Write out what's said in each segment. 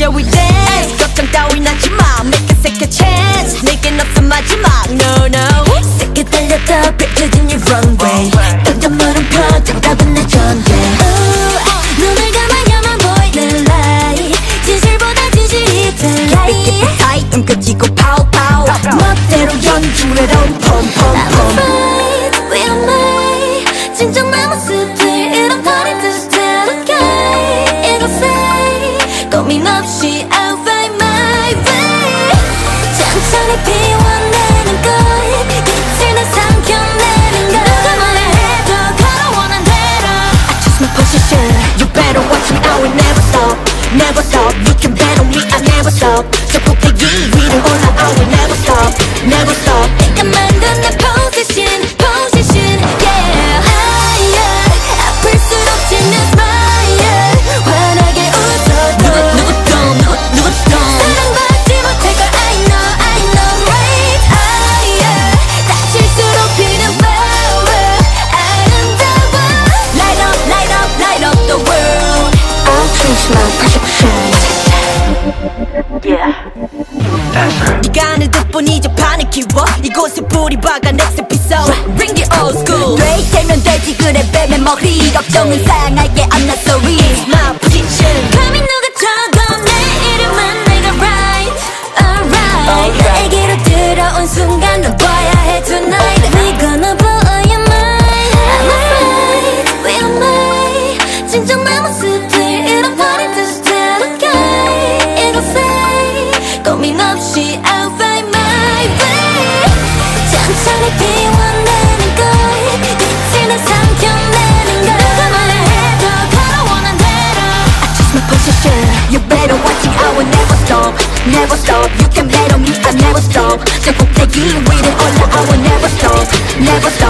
shall we dance? 걱정 따윈 하지마 Make a second chance 내겐 없어 마지막 No no 새끼 달렸다 빛을 you wrong way 던져 물은 펴 정답은 내 존재 움켜쥐고 파워 파워 멋대로 연주해 Don't pump pump pump I'm afraid, we are made 진정 시간을 듯뿐 이제 판을 키워 이곳에 뿌리 박아 next episode Bring it old school 되이되면 되지 그래 뱀의 머리 걱정은 사양할게 I'm not sorry It's my position better watch it, I will never stop, never stop You can bet on me, I never stop 저 꼭대기 위를 올라 I will never stop, never stop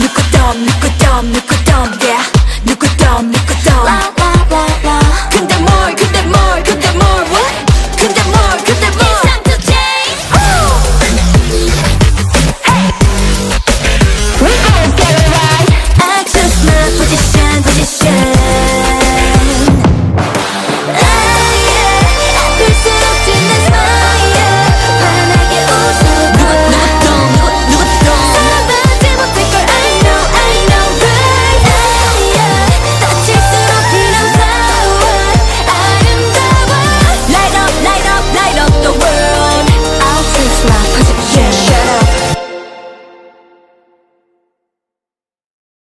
look at nuka look at dumb, yeah Nuka dumb, nuka dumb